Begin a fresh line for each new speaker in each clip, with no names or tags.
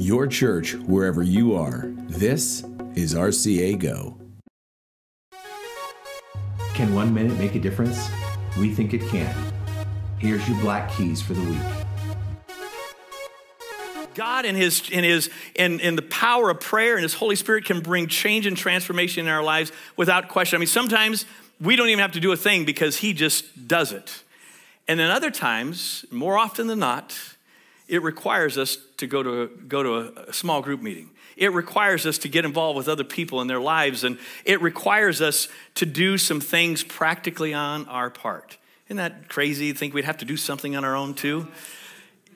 Your church, wherever you are. This is RCA Go.
Can one minute make a difference? We think it can. Here's your black keys for the week.
God in his in his in, in the power of prayer and his Holy Spirit can bring change and transformation in our lives without question. I mean, sometimes we don't even have to do a thing because he just does it. And then other times, more often than not, it requires us to go to, go to a, a small group meeting. It requires us to get involved with other people in their lives, and it requires us to do some things practically on our part. Isn't that crazy think we'd have to do something on our own too?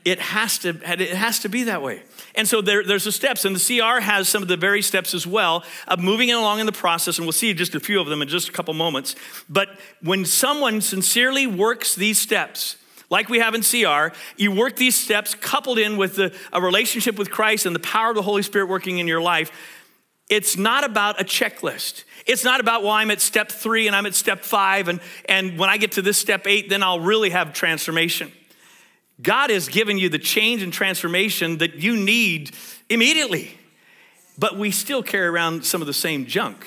It has to, it has to be that way. And so there, there's the steps, and the CR has some of the very steps as well of moving along in the process, and we'll see just a few of them in just a couple moments. But when someone sincerely works these steps, like we have in CR, you work these steps coupled in with the, a relationship with Christ and the power of the Holy Spirit working in your life. It's not about a checklist. It's not about, well, I'm at step three and I'm at step five, and, and when I get to this step eight, then I'll really have transformation. God has given you the change and transformation that you need immediately. But we still carry around some of the same junk.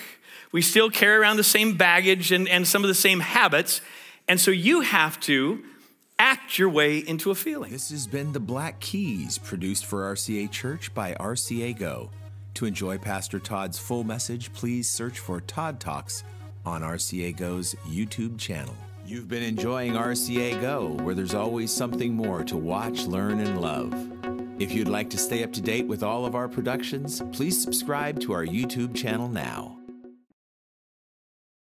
We still carry around the same baggage and, and some of the same habits. And so you have to act your way into a feeling.
This has been the Black Keys, produced for RCA Church by RCA Go. To enjoy Pastor Todd's full message, please search for Todd Talks on RCA Go's YouTube channel. You've been enjoying RCA Go, where there's always something more to watch, learn, and love. If you'd like to stay up to date with all of our productions, please subscribe to our YouTube channel now.